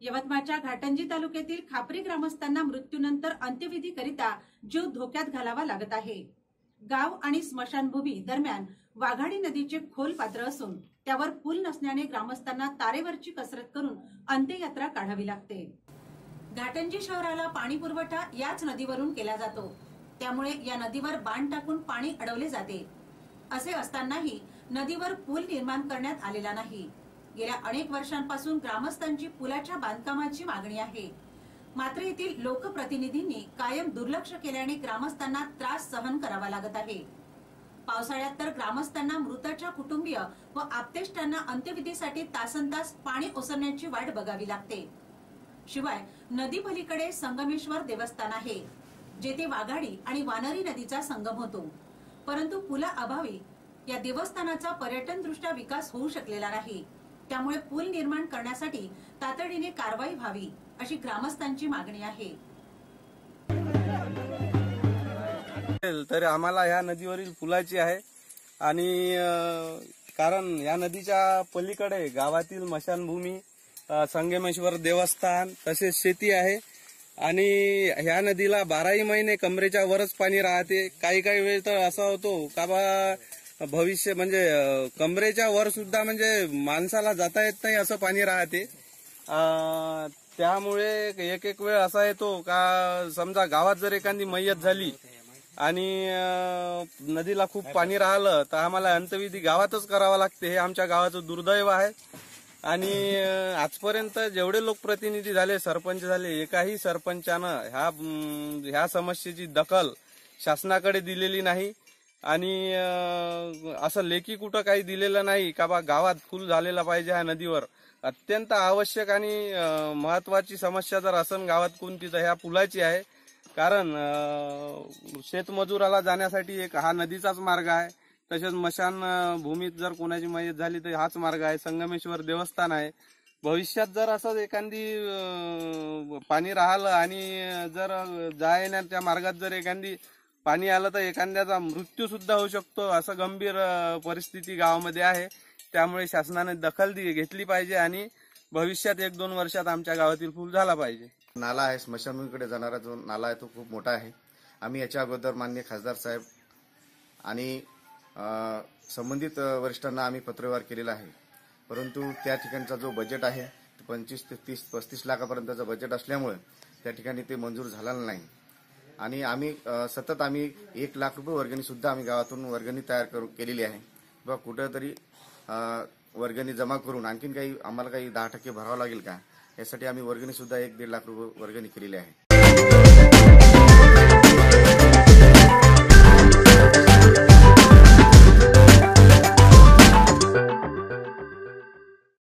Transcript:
यवतमाळच्या घाटंजी तालुक्यातील खापरी ग्रामस्थांना मृत्यूनंतर अंत्यविधीकरिता जीव धोक्यात घालावा लागत आहे. गाव आणि स्मशानभूमी दरम्यान वाघाडी नदीचे खोल पात्र असून त्यावर पूल नसल्याने ग्रामस्थांना तारेवरची कसरत करून अंत्ययात्रा काढावी लागते. घाटंजी शहराला पाणी पुरवठा याच नदीवरून केला जातो. त्यामुळे या नदीवर बाण टाकून पाणी अडवले जाते. असे असतानाही नदीवर पूल निर्माण करण्यात आलेला नाही. गेल्या अनेक वर्षांपासून ग्रामस्थांची पुलाच्या बांधकामाची मागणी आहे. मात्र येथील लोकप्रतिनिधींनी कायम दुर्लक्ष केल्याने ग्रामस्थांना त्रास सहन करावा लागत आहे. पावसाळ्यात तर ग्रामस्थांना मृताच्या कुटुंबीय व आपतेष्टांना अंत्यविधीसाठी तासन तास पाणी ओसरण्याची वाट बघावी लागते. शिवाय नदी पलीकडे संगमेश्वर देवस्थान आहे जेथे वाघाडी आणि वानरी नदीचा संगम होतो. परंतु पुला अभावी या देवस्थानाचा पर्यटन दृष्ट्या विकास होऊ शकलेला नाही. त्यामुळे पूल निर्माण करण्यासाठी तातडीने कारवाई व्हावी अशी ग्रामस्थांची मागणी आहे. तर आम्हाला ह्या नदीवरील पुलाची आहे आणि कारण या नदीच्या पलीकडे गावातील मशानभूमी संगमेश्वर देवस्थान तसेच शेती आहे आणि ह्या नदीला बाराही महिने कमरेच्या वरच पाणी राहते. काही काही वेळ तर असा होतो का बा भविष्य म्हणजे कमरेच्या वर सुद्धा म्हणजे माणसाला जाता येत नाही असं पाणी राहते. त्यामुळे एक एक वेळ असा येतो का समजा गावात जर एखादी मैयत झाली आणि नदीला खूप पाणी राहिलं तर आम्हाला अंतविधी गावातच करावा लागते हे आमच्या गावाचं दुर्दैव आहे. आणि आजपर्यंत जेवढे लोकप्रतिनिधी झाले सरपंच झाले एकाही सरपंचानं ह्या ह्या समस्येची दखल शासनाकडे दिलेली नाही. आणि असं लेखी कुठं काही दिलेलं नाही का बा गावात फुल झालेला पाहिजे ह्या नदीवर. अत्यंत आवश्यक आणि महत्वाची समस्या जर असन गावात कोणती तर ह्या पुलाची आहे. कारण शेतमजुराला जाण्यासाठी एक हा नदीचाच मार्ग आहे. तसेच मशान भूमीत जर कोणाची मयत झाली तर हाच मार्ग आहे. संगमेश्वर देवस्थान आहे. भविष्यात जर असं एखादी पाणी राहिलं आणि जर जायण्याच्या मार्गात जर एखादी पाणी आलं तर एखाद्याचा मृत्यू सुद्धा होऊ शकतो. असं गंभीर परिस्थिती गावामध्ये आहे. त्यामुळे शासनाने दखल दि- घेतली पाहिजे आणि भविष्यात एक दोन वर्षात आमच्या गावातील पूल झाला पाहिजे. नाला आहे स्मशानभूमीकडे जाणारा जो नाला आहे तो खूप मोठा आहे. आम्ही याच्या अगोदर मान्य खासदार साहेब आणि संबंधित वरिष्ठांना आम्ही पत्रव्यवहार केलेला आहे. परंतु त्या ठिकाणचा जो बजेट आहे पंचवीस ते तीस पस्तीस लाखापर्यंतचं बजेट असल्यामुळे त्या ठिकाणी ते मंजूर झालेलं नाही. आणि आम्ही सतत आम्ही एक लाख रुपये वर्गणी सुद्धा आम्ही गावातून वर्गणी तयार करू केलेली आहे. किंवा कुठंतरी वर्गणी जमा करून आणखीन काही आम्हाला काही दहा टक्के भरावं लागेल का? यासाठी आम्ही वर्गणी सुद्धा एक दीड लाख रुपये वर्गणी केलेली आहे.